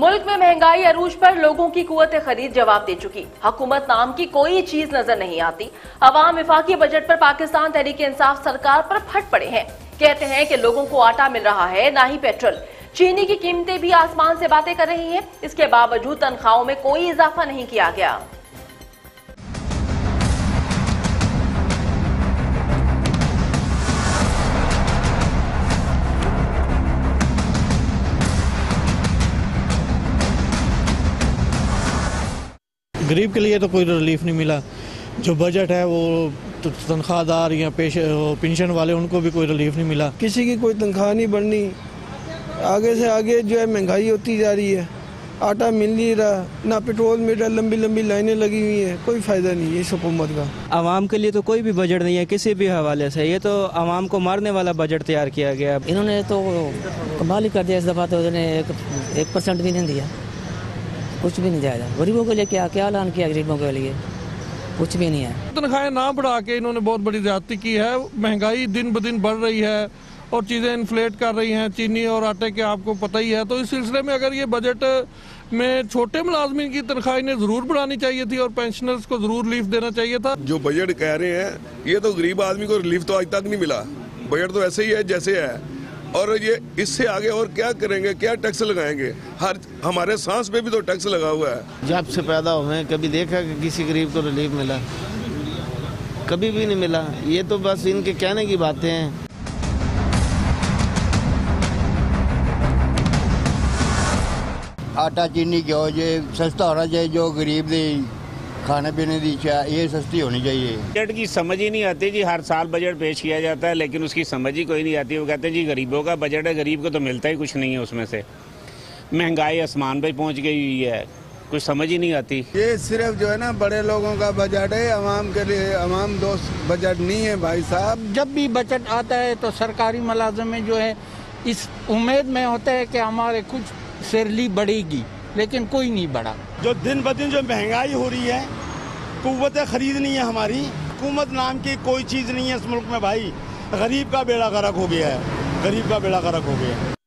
मुल्क में महँगाई अरूज पर लोगों की कुत खरीद जवाब दे चुकी। हुकूमत नाम की कोई चीज़ नज़र नहीं आती। अवाम विफाकी बजट पर पाकिस्तान तहरीक इंसाफ सरकार पर फट पड़े हैं। कहते हैं कि लोगों को आटा मिल रहा है, ना ही पेट्रोल। चीनी की कीमतें भी आसमान से बातें कर रही हैं। इसके बावजूद तनख्वाहों में कोई इजाफा नहीं किया गया। गरीब के लिए तो कोई रिलीफ नहीं मिला। जो बजट है वो तो तनख्वाहदार या पेश पेंशन वाले उनको भी कोई रिलीफ नहीं मिला। किसी की कोई तनख्वाह नहीं बढ़नी। आगे से आगे जो है महँगाई होती जा रही है। आटा मिल नहीं रहा ना पेट्रोल मिल रहा लंबी लंबी लाइनें लगी हुई हैं। कोई फ़ायदा नहीं है इस हुकूमत का। आवाम के लिए तो कोई भी बजट नहीं है किसी भी हवाले से। ये तो आवाम को मारने वाला बजट तैयार किया गया। इन्होंने तो कमाल ही कर दिया इस दफ़ा तो। उन्होंने एक एक परसेंट भी नहीं दिया। कुछ भी नहीं जाएगा गरीबों के लिए क्या क्या ऐलान किया गरीबों के लिए? कुछ भी नहीं है। तनख्वाहें ना बढ़ा के इन्होंने बहुत बड़ी ज्यादती की है। महँगाई दिन ब दिन बढ़ रही है और चीज़ें इन्फ्लेट कर रही हैं। चीनी और आटे के आपको पता ही है। तो इस सिलसिले में अगर ये बजट में छोटे मुलाजमिन की तनख्वाह इन्हें ज़रूर बढ़ानी चाहिए थी और पेंशनर्स को ज़रूर रिलीफ देना चाहिए था। जो बजट कह रहे हैं ये तो गरीब आदमी को रिलीफ तो आज तक नहीं मिला। बजट तो ऐसे ही है जैसे है। और ये इससे आगे और क्या करेंगे क्या टैक्स लगाएँगे? हर हमारे सांस पे भी तो टैक्स लगा हुआ है। जब से पैदा हुए कभी देखा कि किसी गरीब को रिलीफ मिला? कभी भी नहीं मिला। ये तो बस इनके कहने की बातें हैं। आटा चीनी घ्यो ये सस्ता होना चाहिए जो गरीब दी खाने पीने की ये सस्ती होनी चाहिए। बजट की समझ ही नहीं आती जी हर साल बजट पेश किया जाता है लेकिन उसकी समझ ही कोई नहीं आती। वो कहते हैं जी गरीबों का बजट है गरीब को तो मिलता ही कुछ नहीं है उसमें से। महँगाई आसमान पर पहुँच गई हुई है कुछ समझ ही नहीं आती। ये सिर्फ़ जो है ना बड़े लोगों का बजट है अवाम के लिए अवाम दोस्त बजट नहीं है भाई साहब। जब भी बजट आता है तो सरकारी मुलाजम जो है इस उम्मीद में होता है कि हमारे कुछ सैलरी बढ़ेगी। लेकिन कोई नहीं बढ़ा। जो दिन ब दिन जो महँगाई हो रही है कुत खरीद नहीं है हमारी। हुकूमत नाम की कोई चीज़ नहीं है इस मुल्क में भाई। गरीब का बेड़ा गर्क हो गया है। गरीब का बेड़ा गर्क हो गया है।